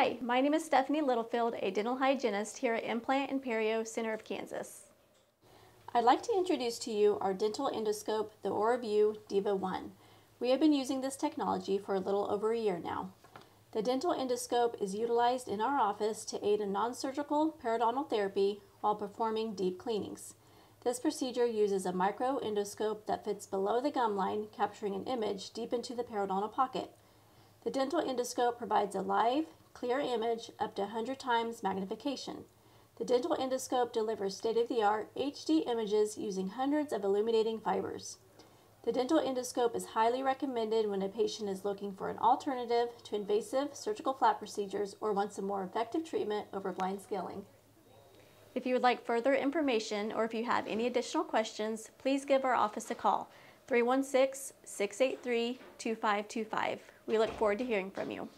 Hi, my name is Stephanie Littlefield, a dental hygienist here at Implant and Perio Center of Kansas. I'd like to introduce to you our dental endoscope, the Oravu Deva 1. We have been using this technology for a little over a year now. The dental endoscope is utilized in our office to aid in non-surgical periodontal therapy while performing deep cleanings. This procedure uses a micro endoscope that fits below the gum line, capturing an image deep into the periodontal pocket. The dental endoscope provides a live, clear image up to 100 times magnification. The dental endoscope delivers state-of-the-art HD images using hundreds of illuminating fibers. The dental endoscope is highly recommended when a patient is looking for an alternative to invasive surgical flap procedures or wants a more effective treatment over blind scaling. If you would like further information or if you have any additional questions, please give our office a call, 316 683 2525. We look forward to hearing from you.